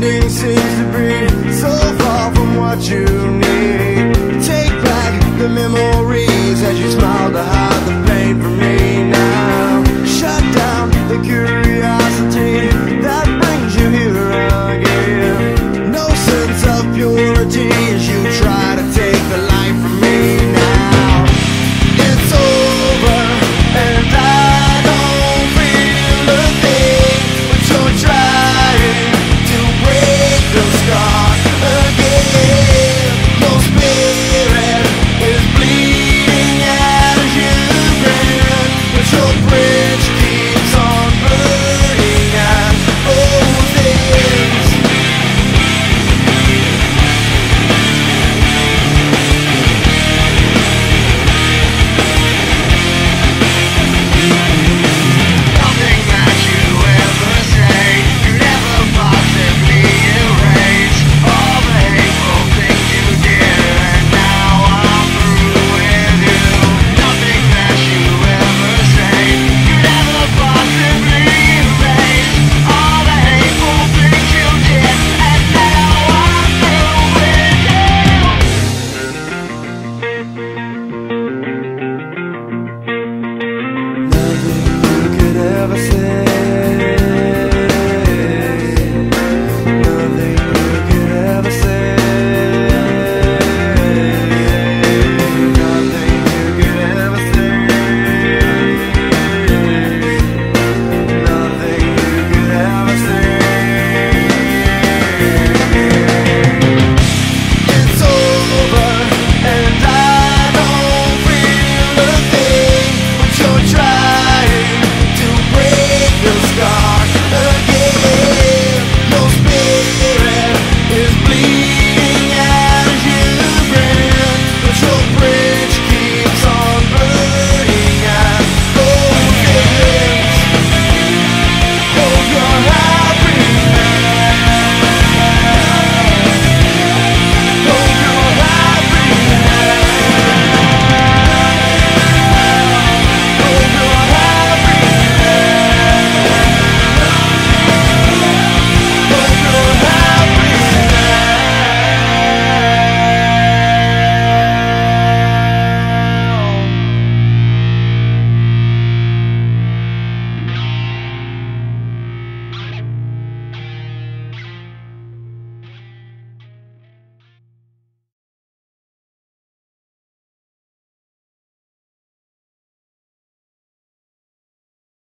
ending scene